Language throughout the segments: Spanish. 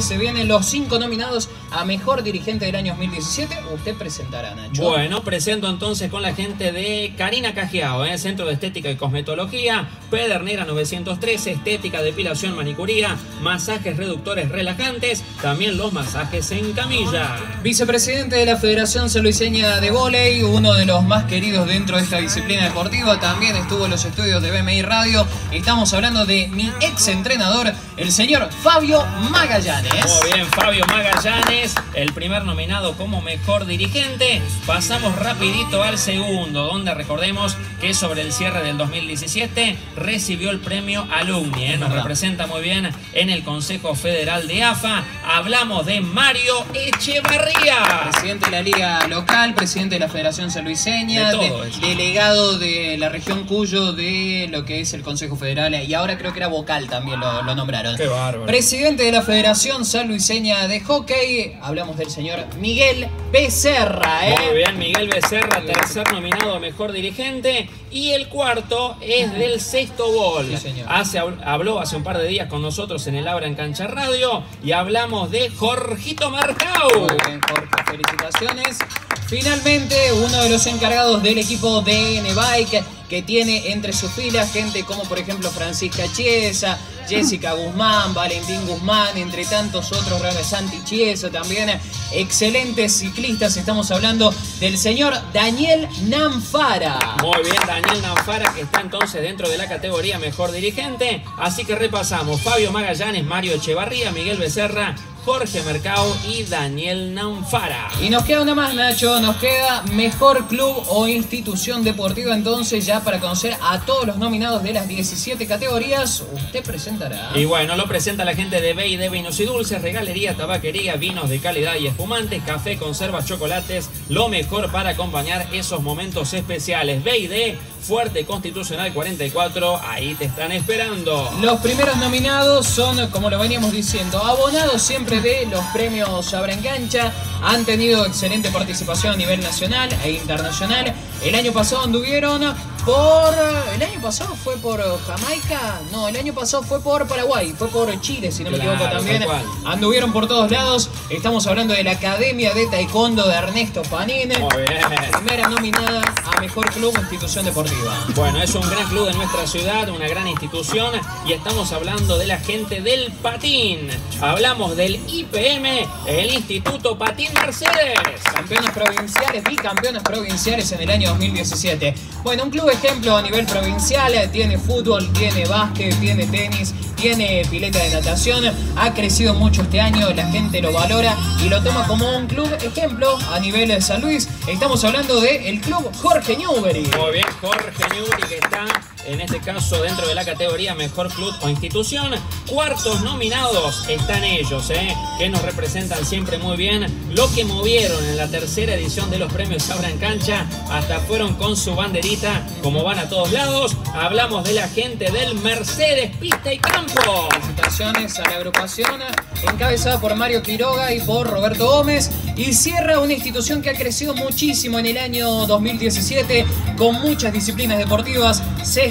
Se vienen los cinco nominados a Mejor Dirigente del año 2017. Usted presentará, Nacho. Bueno, presento entonces con la gente de Karina Cajiao, ¿eh? Centro de Estética y Cosmetología, Pedernera 913, Estética, Depilación, Manicuría, Masajes Reductores Relajantes, también los masajes en camilla. Vicepresidente de la Federación Saluiseña de Voley, uno de los más queridos dentro de esta disciplina deportiva, también estuvo en los estudios de BMI Radio. Estamos hablando de mi ex entrenador, el señor Fabio Magallanes. Muy bien, Fabio Magallanes, el primer nominado como mejor dirigente. Pasamos rapidito al segundo, donde recordemos que sobre el cierre del 2017 recibió el premio Alumni. ¿eh? Nos representa muy bien en el Consejo Federal de AFA. Hablamos de Mario Echevarría. Presidente de la Liga Local, presidente de la Federación Sanluiseña, delegado de la región Cuyo de lo que es el Consejo Federal y ahora creo que era vocal también lo, lo nombraron. Qué bárbaro. Presidente de la Federación San Luiseña de Hockey. Hablamos del señor Miguel Becerra. ¿eh? Muy bien, Miguel Becerra, tercer nominado a mejor dirigente. Y el cuarto es del sexto gol. hace, habló hace un par de días con nosotros en el Abra en Cancha Radio y hablamos de Jorgito Marcau. Muy bien, Jorge, felicitaciones. Finalmente, uno de los encargados del equipo de N-Bike que tiene entre sus filas gente como por ejemplo Francisca Chiesa, Jessica Guzmán, Valentín Guzmán, entre tantos otros, Santi Chiesa también, excelentes ciclistas, estamos hablando del señor Daniel Nanfara. Muy bien, Daniel Nanfara que está entonces dentro de la categoría mejor dirigente, así que repasamos, Fabio Magallanes, Mario Echevarría, Miguel Becerra, Jorge Mercado y Daniel Nanfara. Y nos queda una más, Nacho. Nos queda mejor club o institución deportiva. Entonces, ya para conocer a todos los nominados de las 17 categorías, usted presentará. Y bueno, lo presenta la gente de B&D Vinos y Dulces, regalería, tabaquería, vinos de calidad y espumantes, café, conservas, chocolates. Lo mejor para acompañar esos momentos especiales. B&D Fuerte Constitucional 44, ahí te están esperando. Los primeros nominados son, como lo veníamos diciendo, abonados siempre de los premios Abra Engancha. Han tenido excelente participación a nivel nacional e internacional. El año pasado anduvieron por... ¿El año pasado fue por Jamaica? No, el año pasado fue por Paraguay, fue por Chile, si no me equivoco también. Anduvieron por todos lados. Estamos hablando de la Academia de Taekwondo de Ernesto Panin. Muy bien. Primera nominada a Mejor Club o Institución Deportiva. Bueno, es un gran club de nuestra ciudad, una gran institución y estamos hablando de la gente del patín. Hablamos del IPM, el Instituto Patín Mercedes. Campeones provinciales, bicampeones provinciales en el año 2017. Bueno, un club ejemplo a nivel provincial, tiene fútbol, tiene básquet, tiene tenis, tiene pileta de natación, ha crecido mucho este año, la gente lo valora y lo toma como un club ejemplo a nivel de San Luis. Estamos hablando del club Jorge Newbery. Muy bien, Jorge Newbery que está en este caso dentro de la categoría Mejor Club o Institución. Cuartos nominados están ellos, ¿eh? que nos representan siempre muy bien. Lo que movieron en la tercera edición de los premios Abra en Cancha, hasta fueron con su banderita, como van a todos lados. Hablamos de la gente del Mercedes Pista y Campo. Felicitaciones a la agrupación, encabezada por Mario Quiroga y por Roberto Gómez. Y cierra una institución que ha crecido muchísimo en el año 2017, con muchas disciplinas deportivas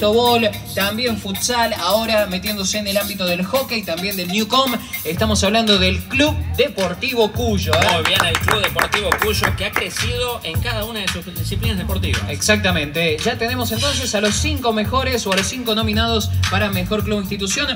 ball, también futsal, ahora metiéndose en el ámbito del hockey, también del Newcom. Estamos hablando del Club Deportivo Cuyo. ¿eh? Muy bien, el Club Deportivo Cuyo que ha crecido en cada una de sus disciplinas deportivas. Exactamente. Ya tenemos entonces a los cinco mejores o a los cinco nominados para Mejor Club Institución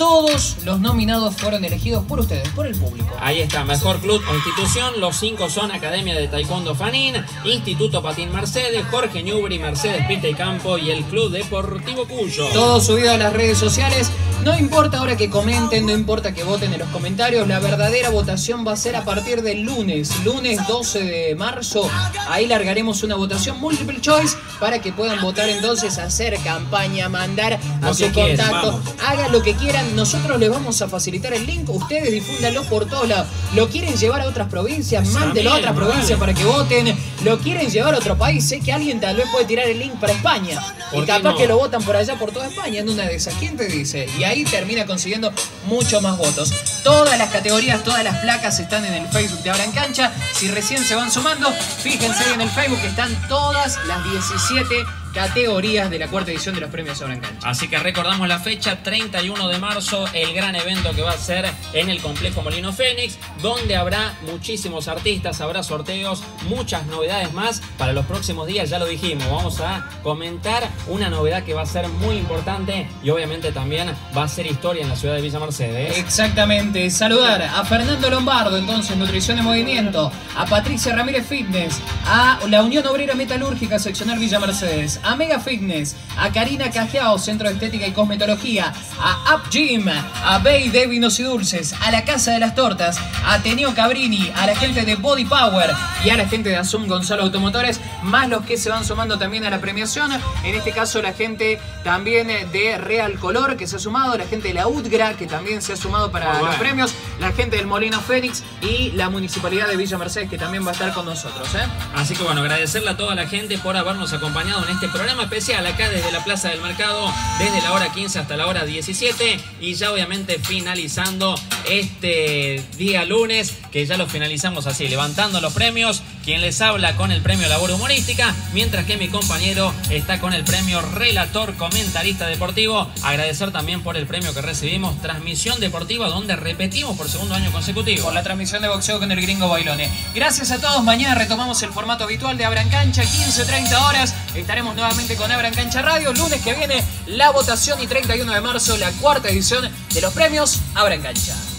todos los nominados fueron elegidos por ustedes, por el público. Ahí está, mejor club o institución. Los cinco son Academia de Taekwondo Fanín, Instituto Patín Mercedes, Jorge Ñubri, Mercedes Pista y Campo y el Club Deportivo Cuyo. Todo subido a las redes sociales. No importa ahora que comenten, no importa que voten en los comentarios, la verdadera votación va a ser a partir del lunes, lunes 12 de marzo. Ahí largaremos una votación multiple choice para que puedan votar entonces, hacer campaña, mandar a su contacto, hagan lo que quieran. Nosotros les vamos a facilitar el link, ustedes difúndanlo por todos lados. Lo quieren llevar a otras provincias, mándelo a otras provincias para que voten. Lo quieren llevar a otro país, sé que alguien tal vez puede tirar el link para España. Y capaz que lo votan por allá, por toda España, en una de esas. ¿Quién te dice? ahí termina consiguiendo mucho más votos. Todas las categorías, todas las placas están en el Facebook de Ahora en Cancha. Si recién se van sumando, fíjense en el Facebook que están todas las 17 categorías de la cuarta edición de los premios Abran Cancha. Así que recordamos la fecha, 31 de marzo, el gran evento que va a ser en el complejo Molino Fénix, donde habrá muchísimos artistas, habrá sorteos, muchas novedades más para los próximos días, ya lo dijimos, vamos a comentar una novedad que va a ser muy importante y obviamente también va a ser historia en la ciudad de Villa Mercedes. Exactamente, saludar a Fernando Lombardo, entonces Nutrición de Movimiento, a Patricia Ramírez Fitness, a la Unión Obrera Metalúrgica Seccional Villa Mercedes, a Mega Fitness, a Karina Cajiao, Centro de Estética y Cosmetología, a Up Gym, a Bay de Vinos y Dulces, a la Casa de las Tortas, a Tenio Cabrini, a la gente de Body Power y a la gente de Azum Gonzalo Automotores, más los que se van sumando también a la premiación. En este caso, la gente también de Real Color que se ha sumado, la gente de la UTGRA que también se ha sumado para los premios, la gente del Molino Fénix y la Municipalidad de Villa Mercedes que también va a estar con nosotros. ¿eh? Así que bueno, agradecerle a toda la gente por habernos acompañado en este programa especial acá desde la Plaza del Mercado, desde la hora 15 hasta la hora 17 y ya obviamente finalizando este día lunes, que ya lo finalizamos así, levantando los premios, quien les habla con el premio Labor Humorística, mientras que mi compañero está con el premio Relator Comentarista Deportivo. Agradecer también por el premio que recibimos, Transmisión Deportiva, donde repetimos por segundo año consecutivo. por la transmisión de boxeo con el gringo Bailone. Gracias a todos. Mañana retomamos el formato habitual de Abran Cancha, 15-30 horas. Estaremos nuevamente con Abran Cancha Radio. Lunes que viene la votación y 31 de marzo la cuarta edición de los premios Abran Cancha.